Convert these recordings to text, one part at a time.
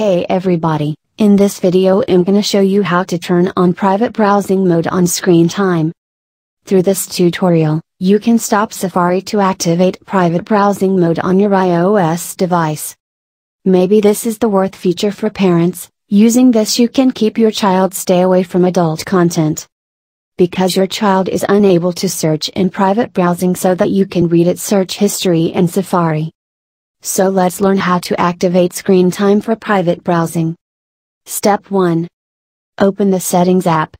Hey everybody, in this video I'm gonna show you how to turn on private browsing mode on screen time. Through this tutorial, you can stop Safari to activate private browsing mode on your iOS device. Maybe this is the worth feature for parents, using this you can keep your child stay away from adult content. Because your child is unable to search in private browsing so that you can read its search history in Safari. So let's learn how to activate screen time for private browsing. Step 1. Open the Settings app.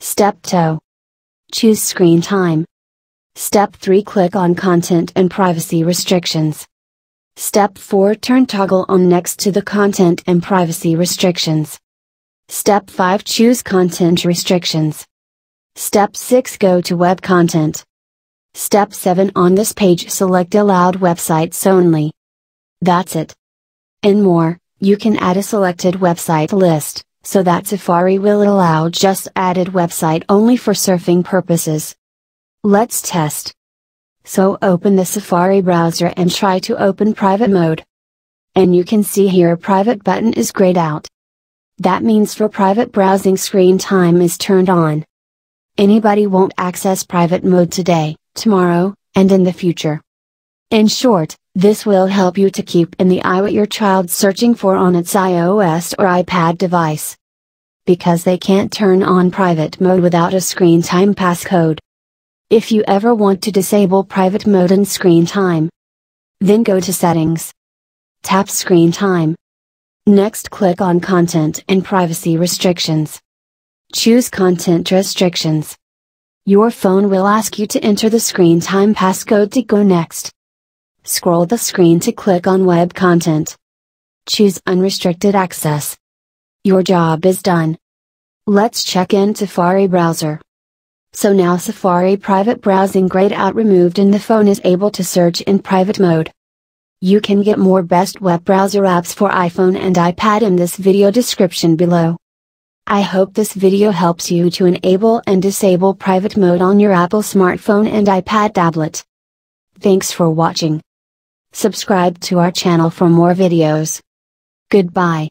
Step 2. Choose Screen Time. Step 3 Click on Content and Privacy Restrictions. Step 4 Turn toggle on next to the Content and Privacy Restrictions. Step 5 Choose Content Restrictions. Step 6 Go to Web Content. Step 7 On this page select Allowed Websites Only. That's it. And more, you can add a selected website list, so that Safari will allow just added website only for surfing purposes. Let's test. So open the Safari browser and try to open private mode. And you can see here private button is grayed out. That means for private browsing screen time is turned on. Anybody won't access private mode today, tomorrow, and in the future. In short, this will help you to keep in the eye what your child's searching for on its iOS or iPad device. Because they can't turn on private mode without a screen time passcode. If you ever want to disable private mode and screen time, then go to Settings. Tap Screen Time. Next click on Content and Privacy Restrictions. Choose Content Restrictions. Your phone will ask you to enter the screen time passcode to go next. Scroll the screen to click on Web Content. Choose Unrestricted Access. Your job is done. Let's check in Safari browser. So now Safari private browsing grayed out removed and the phone is able to search in private mode. You can get more best web browser apps for iPhone and iPad in this video description below. I hope this video helps you to enable and disable private mode on your Apple smartphone and iPad tablet. Thanks for watching. Subscribe to our channel for more videos. Goodbye.